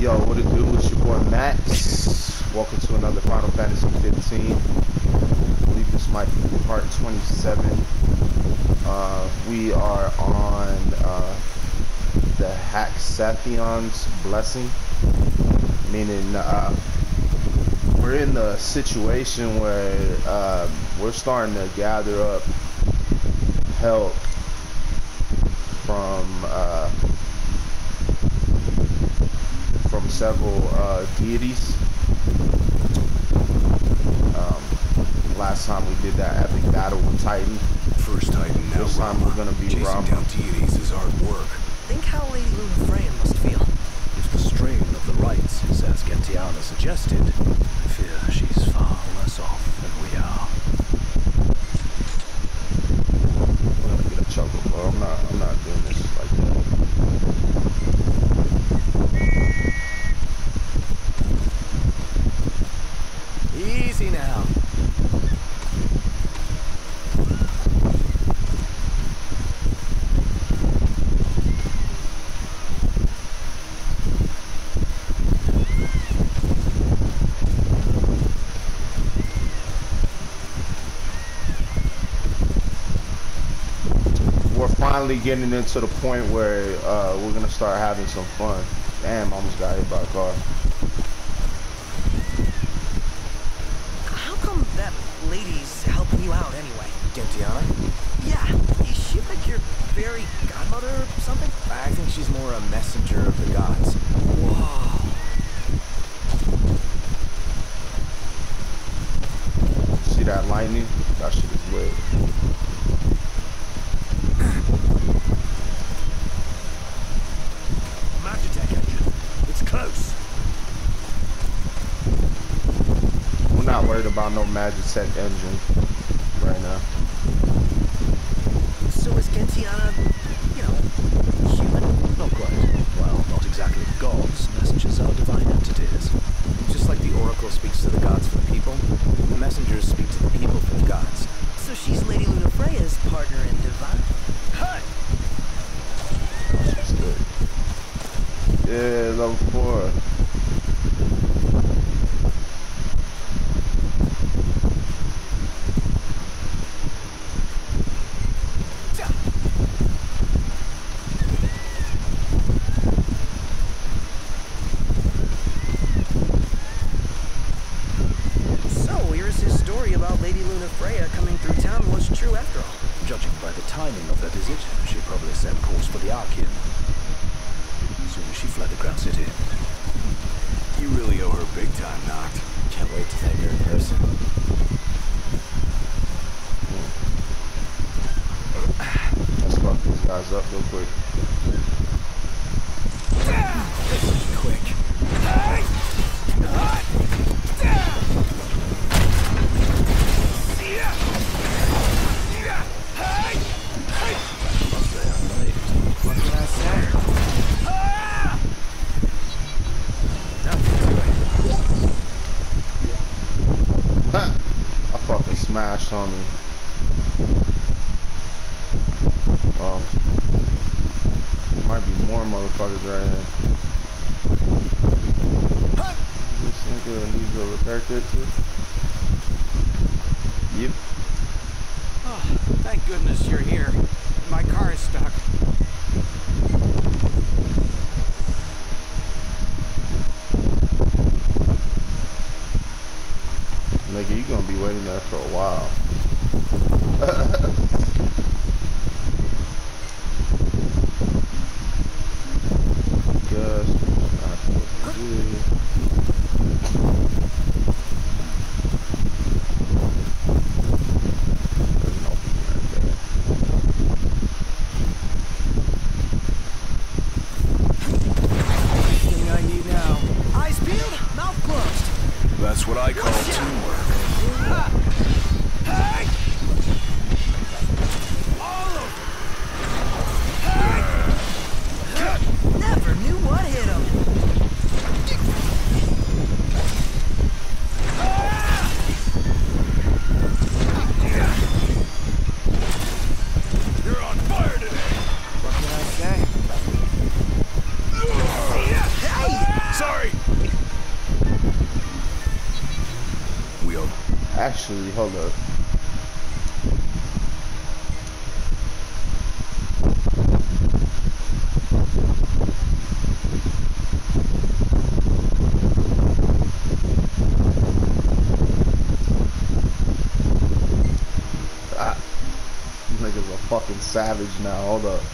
yo, what it do? It's your boy Max. Welcome to another Final Fantasy 15. I believe this might be part 27. Uh, we are on uh, the Hexatheon's Blessing, meaning uh, we're in the situation where uh, we're starting to gather up help from uh, from several uh, deities. Um, last time we did that epic battle with Titan. First Titan, now This time we're gonna be Chasing Ramuh. down deities is hard work. Think how Lady Lunafreya must feel. If the strain of the rites is as Gentiana suggested, I fear she's far less off than we are. I'm gonna get a chuckle, bro. I'm not. I'm not doing this like that. Easy now. We're finally getting into the point where uh, we're gonna start having some fun. Damn, I almost got hit by a car. How come that lady's helping you out anyway? Gentiana? Yeah, is she like your fairy godmother or something? I think she's more a messenger of the gods. Whoa. See that lightning? That shit is lit. Magitech engine. It's close. We're not worried about Magitech engine right now. So is Gentiana, you know, human? Not quite. Well, not exactly gods. Messengers are divine entities. Just like the Oracle speaks to the gods for the people, the messengers speak to the people for the gods. So she's Lady Lunafreya's partner in divine. Hey! That's good. Yeah, level four. So here's his story about Lady Luna Freya coming through town was true after all. Judging by the timing of that visit, she probably set course for the Archaean. Soon as she fled the Crown City. You really owe her big time, Noct. Can't wait to thank her in person. Let's fuck these guys up real quick. Quick. What can I say? Nothing to it. Ha! I fucking smashed on me. Well, might be more motherfuckers right here. This nigga needs a repair kit too. Yep. Oh, thank goodness you're here. My car is stuck. Nigga, you gonna be waiting there for a while. Guess not what to do. There's an opening right there. Everything I need now. Eyes peeled, mouth closed. That's what I call teamwork. hold up. Ah, niggas are fucking savage now. Hold up.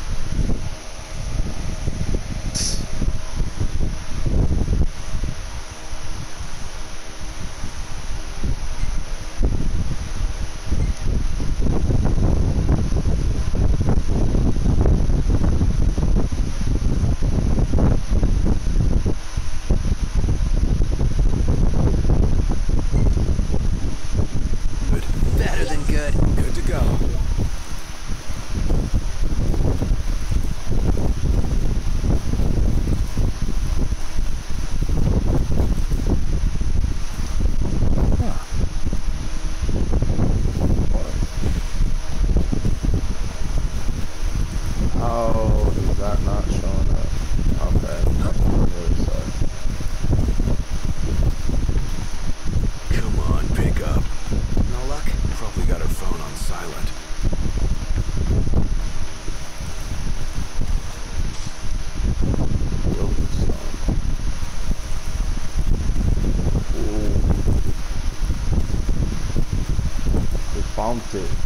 mountain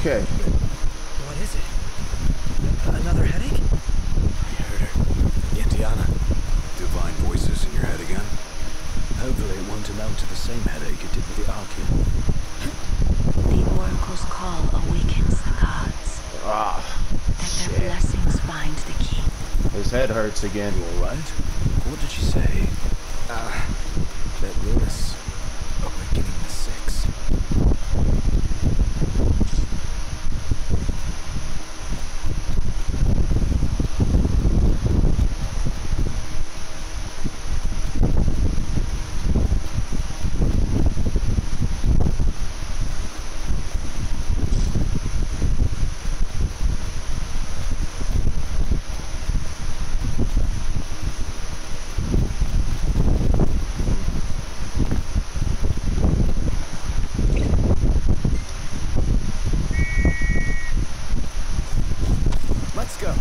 Okay. What is it? Another headache? I heard her. Indiana. Divine voices in your head again? Hopefully it won't amount to the same headache it did with the Archaean. the Oracle's call awakens the gods. Ah, That shit. their blessings bind the king. His head hurts again. You alright? Let's go.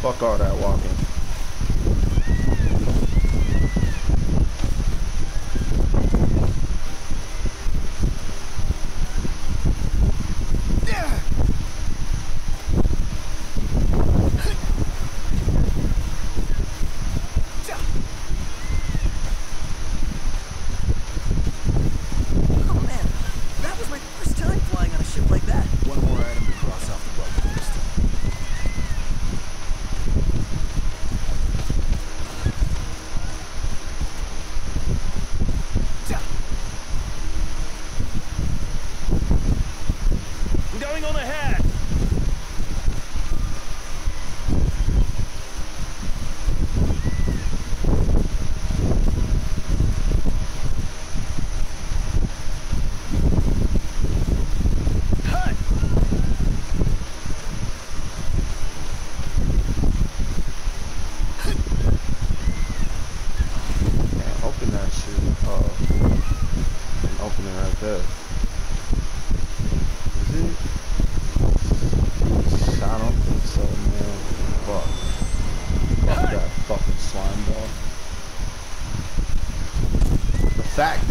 Fuck all that walking.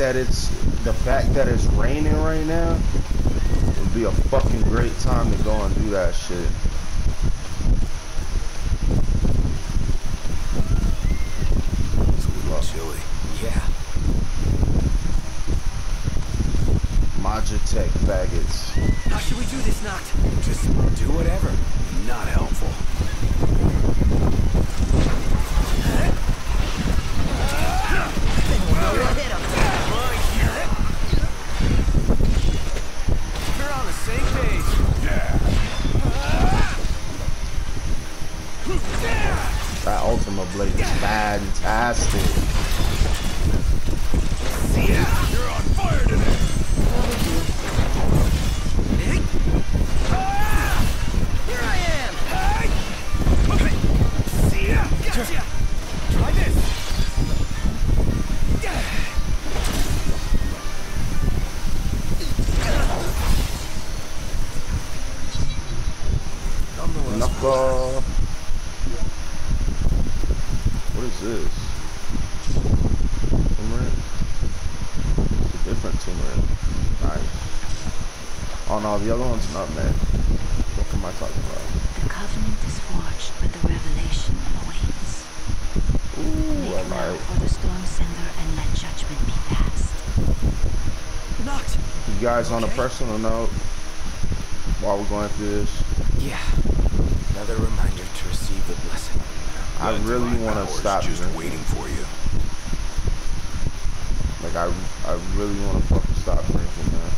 That it's the fact that it's raining right now would be a fucking great time to go and do that shit. It's a little chilly. Yeah. Magitech faggots. How should we do this, Noct? The other one's nutmeg. What am I talking about? The covenant is forged, but the revelation awaits. Ooh, Make I now for the storm sender and let judgment be passed. Noct! You guys on a personal note, while we're going through this, Yeah. Another reminder to receive the blessing. I That really want to power is stop just waiting for you. Like I, I really want to fucking stop drinking, man.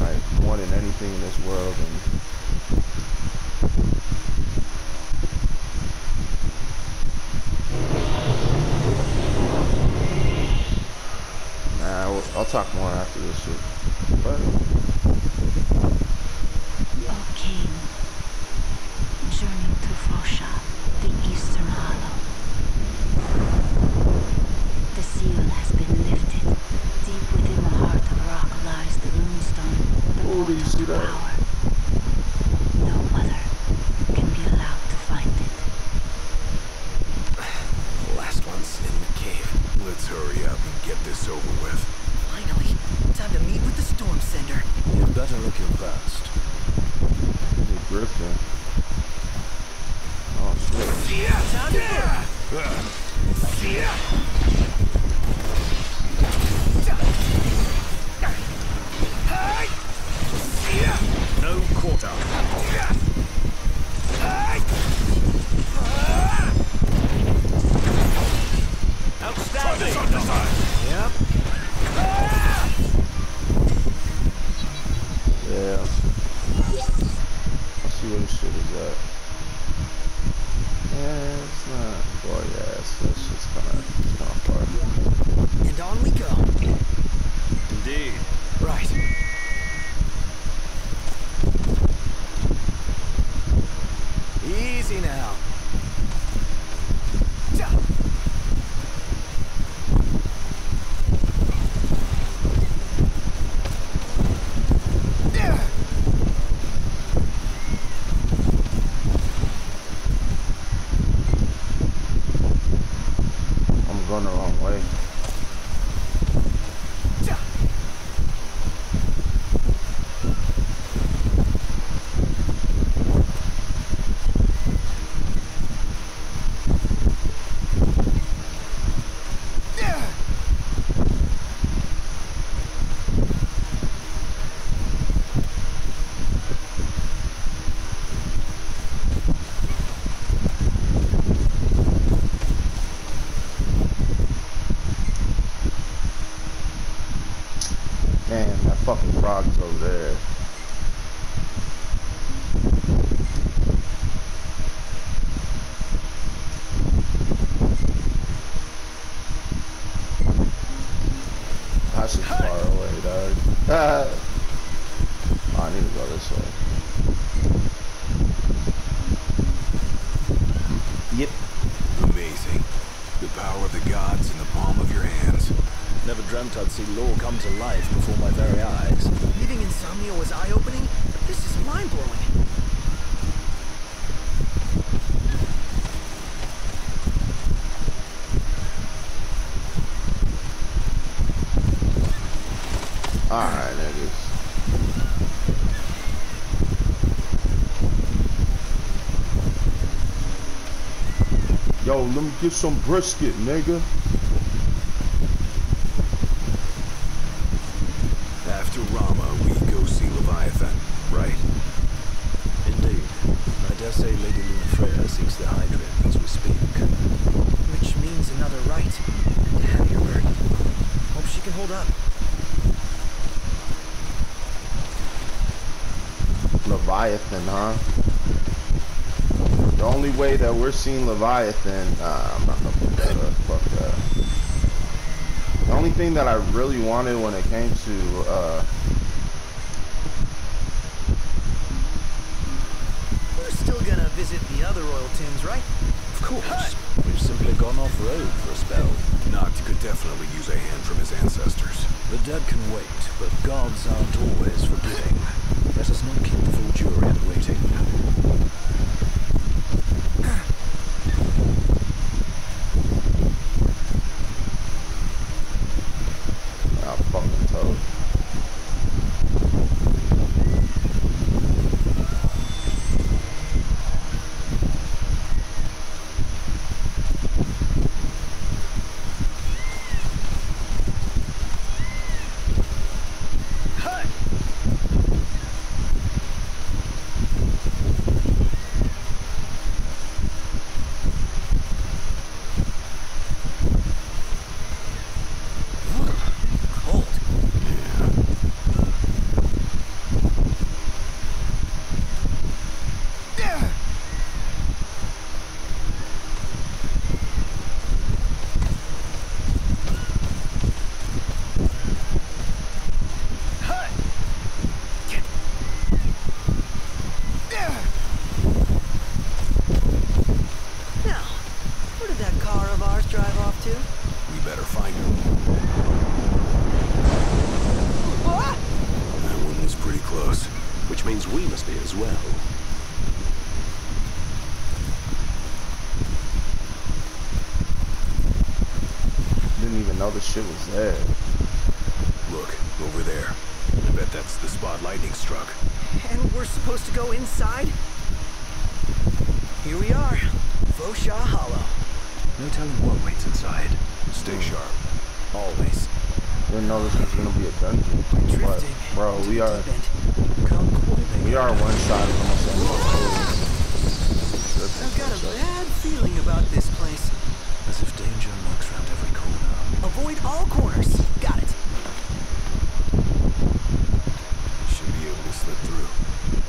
Like more than anything in this world, and I'll, talk more after this shit. But O King, journey to Fociaugh, the Eastern Hollow. The seal has been lifted. Deep within the heart of rock lies the runestone, the Oh, did you portal see to that? power. No other can be allowed to find it. The last one's in the cave. Let's hurry up and get this over with. Finally, time to meet with the storm sender. You'd better look your best. the Griffin. Oh shit. Time to work. No quarter. Outstanding. Yep. Yeah. Let's see where this shit is at. Yeah, it's not. Boy, yeah, it's, it's just kind of, it's kind of far. And on we go. Indeed. Right. Easy now. I'm going the wrong way. Damn, is over there. That shit's far away, dog. Ah. Oh, I need to go this way. Yep. Amazing. The power of the gods in the palm of your hands. Never dreamt I'd see law come to life before my very eyes. You think insomnia was eye-opening? This is mind-blowing. Alright, niggas. Yo, let me get some brisket, nigga. After Ramuh, we go see Leviathan, right? Indeed. I dare say Lady Lunafreya seeks the Hydraean as we speak. Which means another right. And a heavier burden. Hope she can hold up. Leviathan, huh? The only way that we're seeing Leviathan, uh, I'm not gonna put that up. Fuck that. The only thing that I really wanted when it came to, uh, We're still gonna visit the other royal tombs, right? Of course. We've simply gone off road for a spell. Noct could definitely use a hand from his ancestors. The dead can wait, but gods aren't always forgiving. Let us not keep the Fulgurian waiting. ah, fucking toad. Cold. Now, where did that car of ours drive off to? We better find him. What? That one was pretty close. Which means we must be as well. Didn't even know the shit was there. Look, over there. I bet that's the spot lightning struck. And we're supposed to go inside? Here we are. Fociaugh Hollow. No telling what waits inside. Stay sharp. Always. Didn't know this was gonna be a dungeon. But, bro, we are. Come we are one side of almost I've got a bad feeling about this place. As if danger lurks round every corner. Avoid all corners. Got it. Should be able to slip through.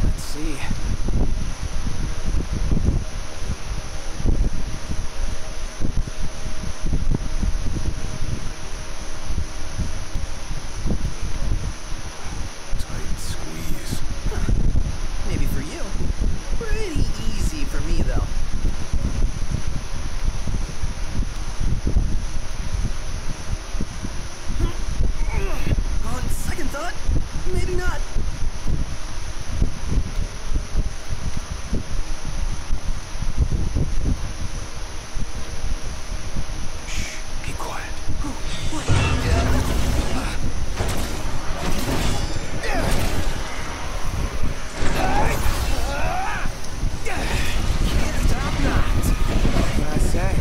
Let's see. Tight squeeze. Maybe for you. Pretty easy for me, though. On second thought, maybe not. Shh, keep quiet. Can't stop not. What can I say?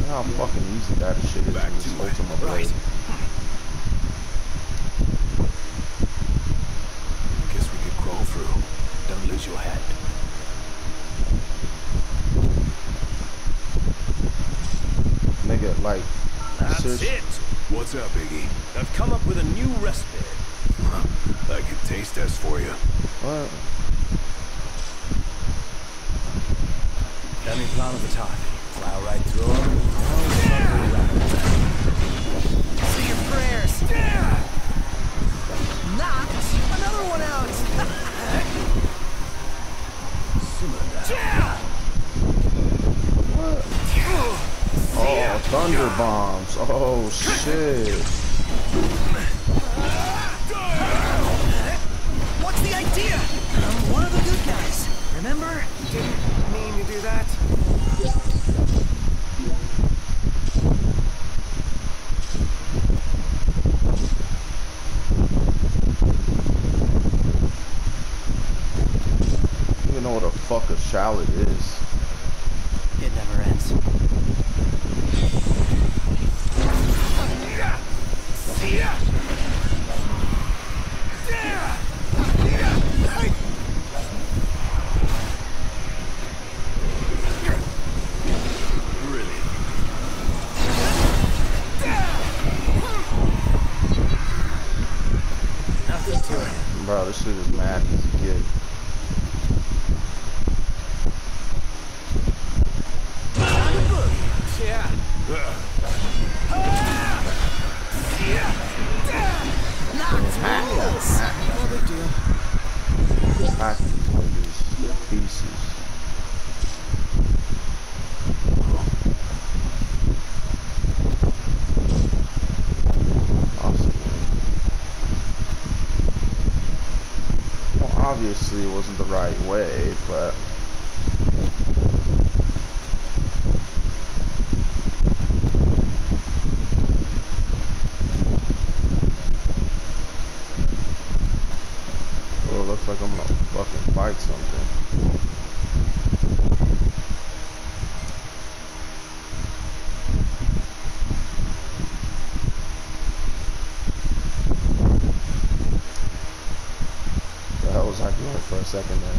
You know how fucking easy that shit is Back in this to it. Ultima Blade. Guess we could crawl through. Don't lose your head. Nigga, like, That's seriously- it. What's up, Iggy? I've come up with a new recipe. I could taste test for you. What? Let me plan of the time. Plow right through them. I'll circle around. Say your prayers. Knocked another one out. Simmer down. Oh, thunder bombs. Oh shit. What's the idea? I'm one of the good guys. Remember? Didn't mean to do that. salad is. It never ends. Really? Nothing to it. Bro, this shit is mad easy to get. Yeah. No big deal. Hack these niggas to pieces. Awesome. Well, obviously it wasn't the right way, but Oh, it looks like I'm gonna fucking fight something. The hell was I doing for a second there?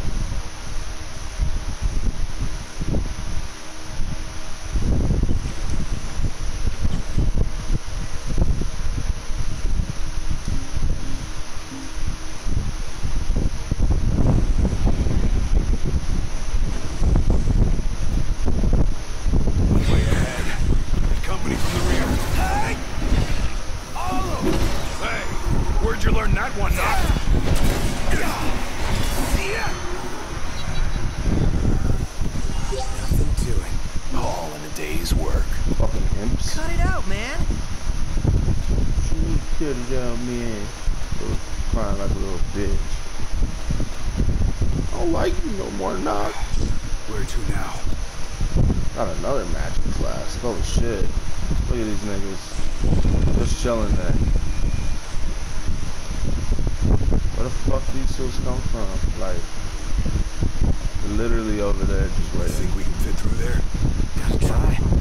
Way ahead. Company from the rear. Hey! Olive! Hey, where'd you learn that one, Noct? Nothing to it. All in a day's work. Fucking imps. Cut it out, man. You killed it down, man. Crying like a little bitch. I don't like you no more, Noct. Where to now? Got another magic class. Holy shit. Look at these niggas. Just chilling there. Where the fuck these suits come from? Like, literally over there just You waiting. think we can fit through there? Gotta try.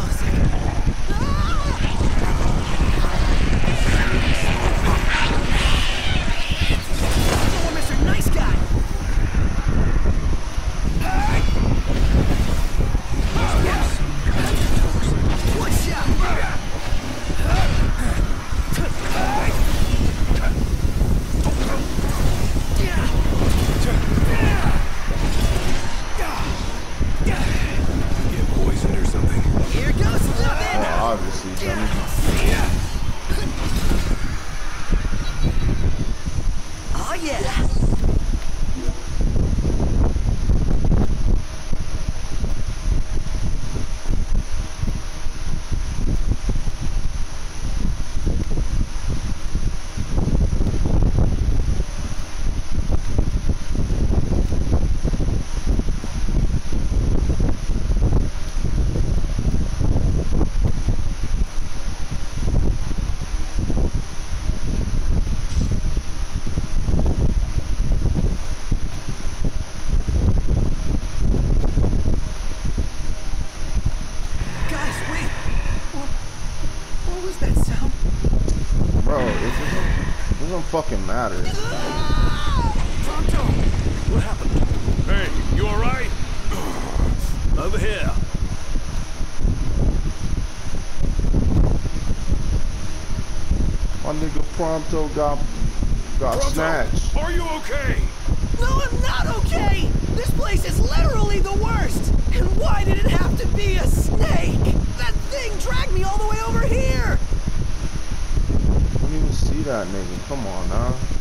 fucking matter. Prompto! What happened? Hey, you alright? Over here. My nigga Prompto got got Prompto, snatched. Are you okay? No, I'm not okay! This place is literally the worst! And why did it have to be a snake? That thing dragged me all the way over here! Didn't even see that nigga. Come on now.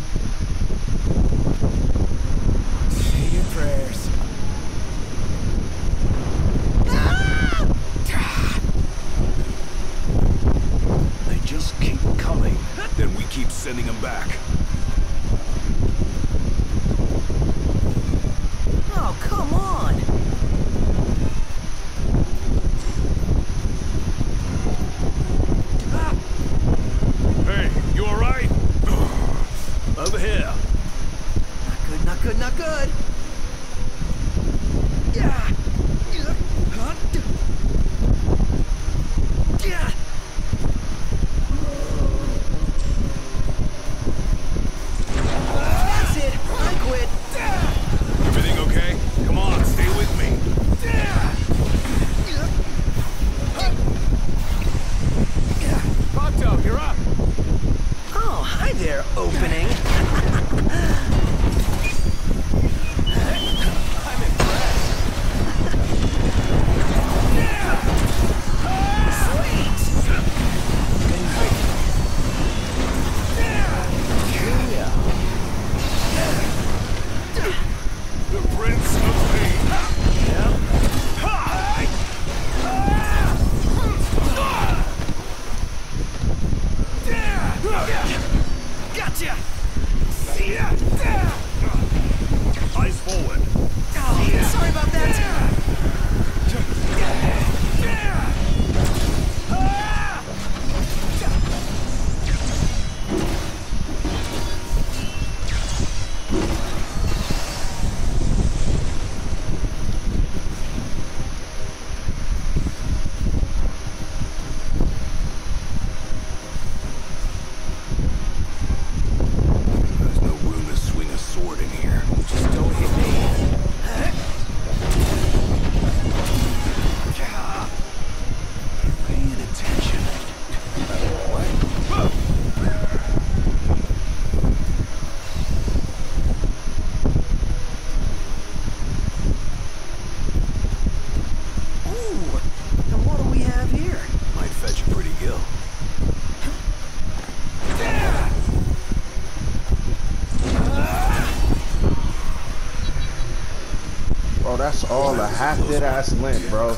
That's all a half dead ass lint, bro.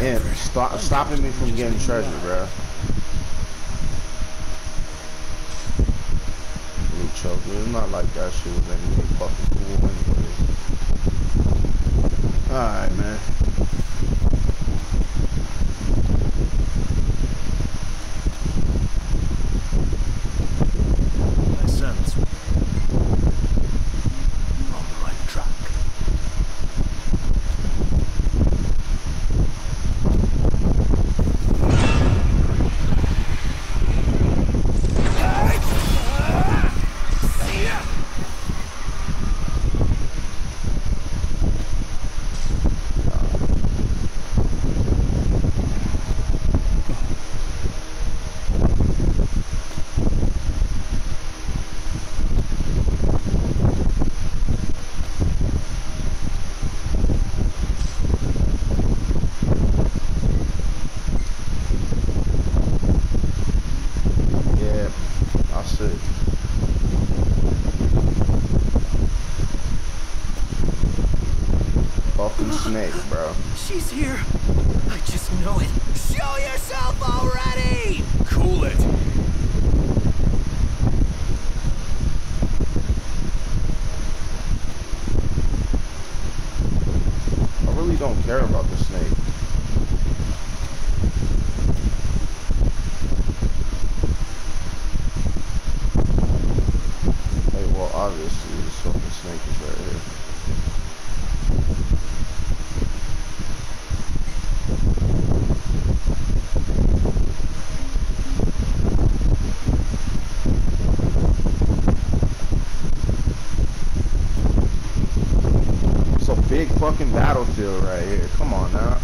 And stop, stopping me from getting treasure, bro. Blue choke. It's not like that shit was any fucking cool anyway. Alright, man. battlefield right here. Come on now.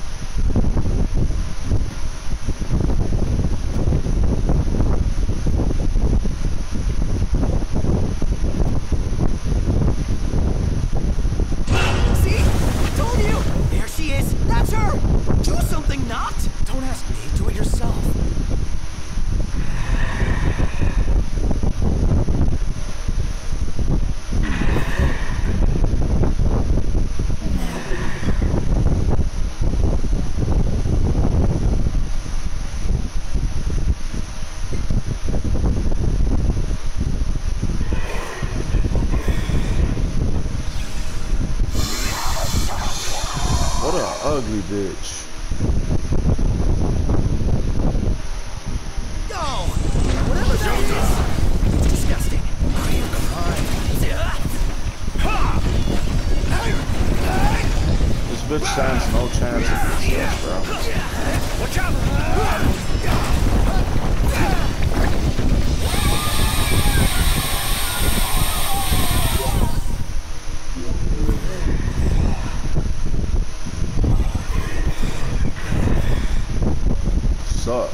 There's no chance of success, bro. Watch out! Suck.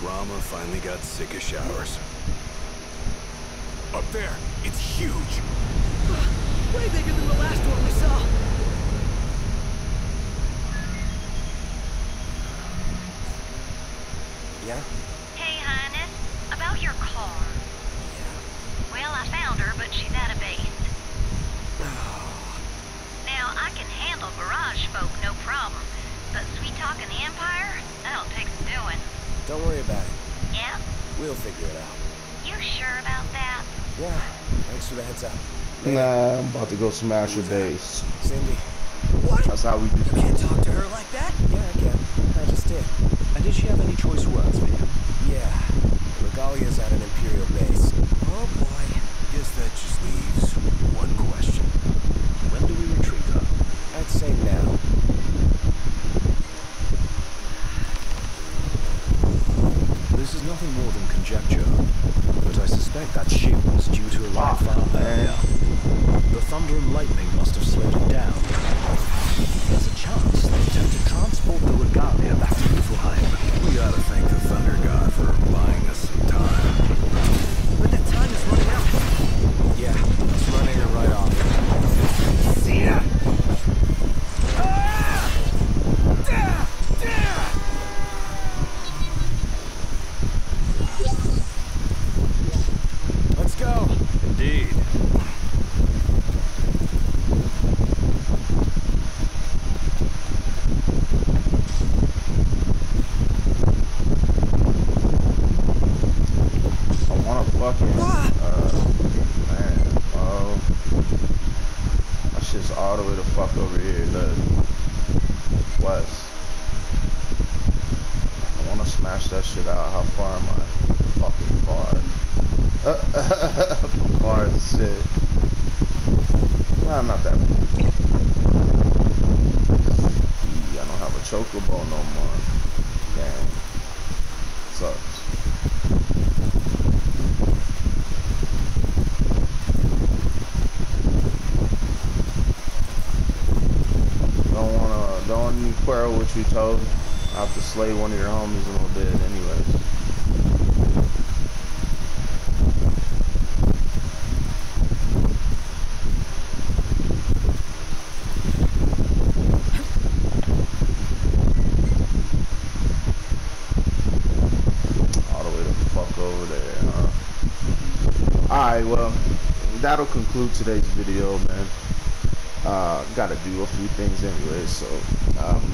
Ramuh finally got sick of showers. Up there, it's huge. Way bigger than the last one we saw. Yeah? Hey, Highness. About your car. Well, I found her, but she's out of base. now, I can handle barrage folk, no problem. But sweet talking the Empire? That'll take some doing. Don't worry about it. Yeah? We'll figure it out. You sure about that? Yeah. Thanks for the heads up. Nah, I'm about to go smash your base. Cindy. What? That's how we do You can't talk to her like that. Yeah, I can. I just did. And did she have any choice words for you? Yeah. Regalia's at an Imperial base. Oh boy. Guess that just leaves one question. When do we retrieve her? I'd say now. This is nothing more than conjecture, but I suspect that ship was due to arrive far earlier. The thunder and lightning must have slowed it down. There's a chance they attempt to transport the regalia back to Niflheim. We gotta thank the Thunder God for buying us some time. But that time is running out. Yeah, it's running her right off. See ya. Ah! Da! Da! Let's go. Indeed. I want to fucking. Uh, man, oh. That shit's all the way the fuck over here. Look. West. I want to smash that shit out. How far am I? Fucking far. far as shit. Nah, not that far. I no more. Sucks. Don't wanna don't want any quarrel with you, Toad. I have to slay one of your homies in a little bit anyways. All the way the fuck over there, huh? Alright, well, that'll conclude today's video, man uh, gotta do a few things anyway. So um,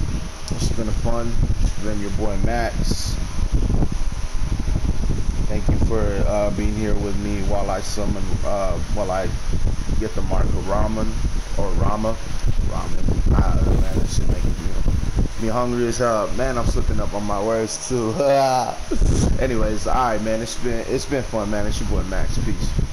it's been a fun. It's been your boy Max. Thank you for uh, being here with me while I summon, uh, while I get the mark of ramen or Ramuh, ramen. Ah, man, that shit making me, me hungry as hell. Man, I'm slipping up on my words too. Anyways, all right, man. It's been it's been fun, man. It's your boy Max. Peace.